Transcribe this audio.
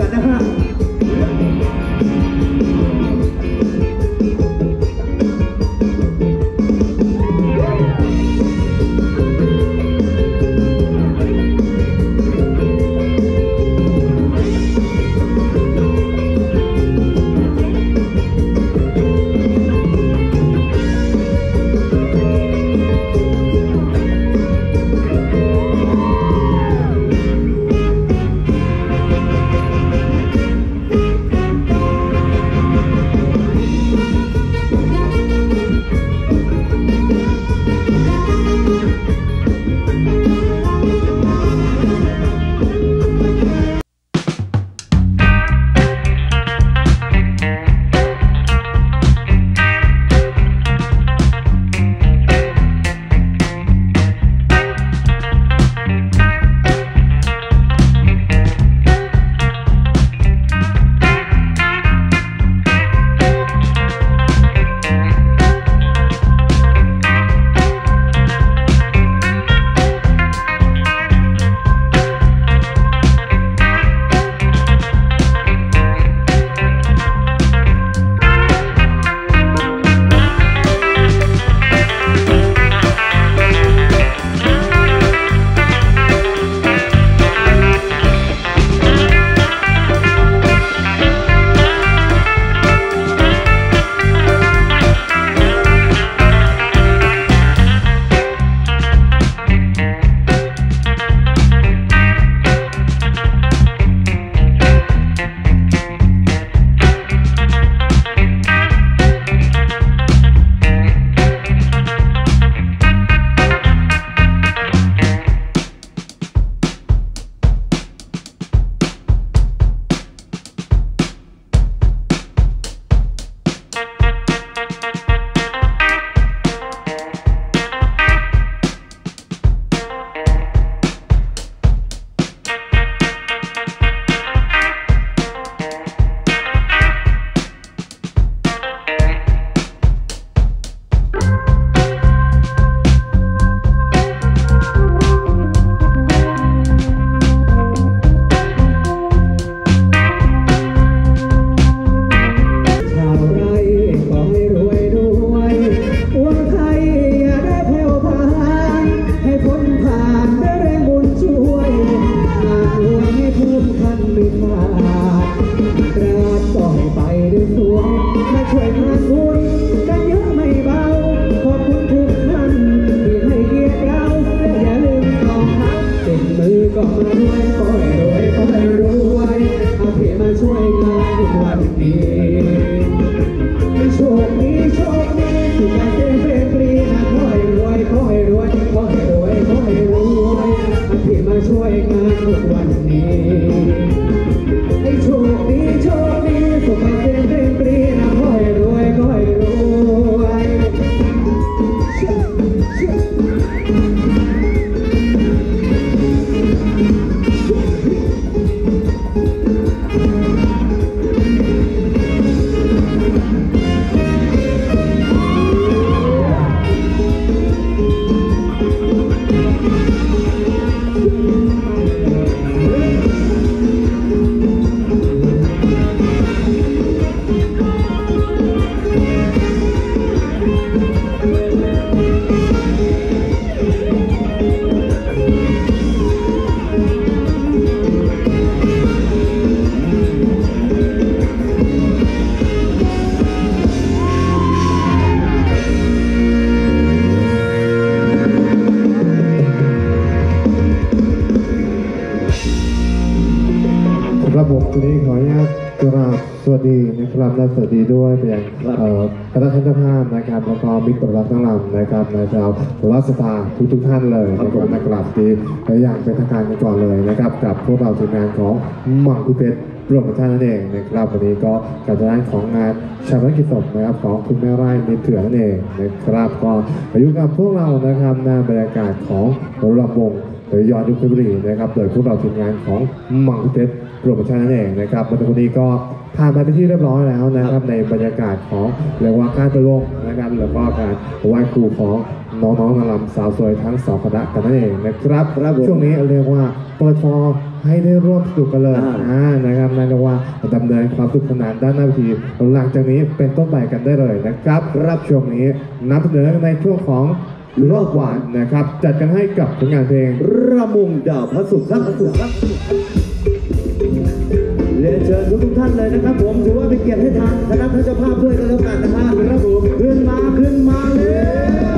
กั บน้องๆทั้งหลังกันนะฮะก็มารวยรวยรวยเอาพี่มาช่วยงานทุกวันนี้โชคดีโชคดีสุขเกษตรปรีนะขอให้รวยขอให้รวยขอให้รวยขอให้รวยเอาพี่มาช่วยงานทุกวันนี้ วันนี้ขออนุญาตกราบสวัสดีนะครับและสวัสดีด้วยไปยังเอ่อคณะท่านเจ้าภาพนะครับแล้วก็มิตรประรับทั้งลำนะครับในชาวรัศดาทุกทุกๆท่านเลยนะครับนักกราบดีและอย่างเป็นทางการกันก่อนเลยนะครับกับพวกเราทีมงานของมังคุเพชรรวมกับท่านนั่นเองนะครับวันนี้ก็กับด้านของงานชาปนกิจศพนะครับของคุณแม่ไร่ในเถื่อนนั่นเองนะครับก็อยู่กับพวกเรานะครับในบรรยากาศของรำวงหรือยอดยุคเพชรบุรีนะครับโดยพวกเราทีมงานของมังคุเพชร โปรโมชั่นนั่นเองนะครับวันนี้ก็ผ่านไปเป็นที่เรียบร้อยแล้วนะครับ ในบรรยากาศของเรียกว่าการตะลงนะครับแล้วก็การไหว้ครูของน้องๆนางรำสาวสวยทั้งสองคณะกันนั่นเองนะครับครับผมช่วงนี้เรียกว่าเปิดฟอร์ให้ได้ร่วมสนุกกันเลยอ่าอ่านะครับนั่นเรียกว่าดำเนินความสนุกสนานด้านหน้าเวทีหลังจากนี้เป็นต้นไปกันได้เลยนะครับรับช่วงนี้นำเสนอในช่วงของโลกหวานนะครับ จัดกันให้กับผลงานเพลงระมุงดาวพระศุกร์ครับพระศุกร์ครับเรียนเชิญทุกทุกท่านเลยนะครับ ผมถือว่าเป็นเกียรติให้ทางคณะท่านเจ้าภาพด้วยกันแล้วกันนะฮะครับผมขึ้นมาขึ้นมาเลย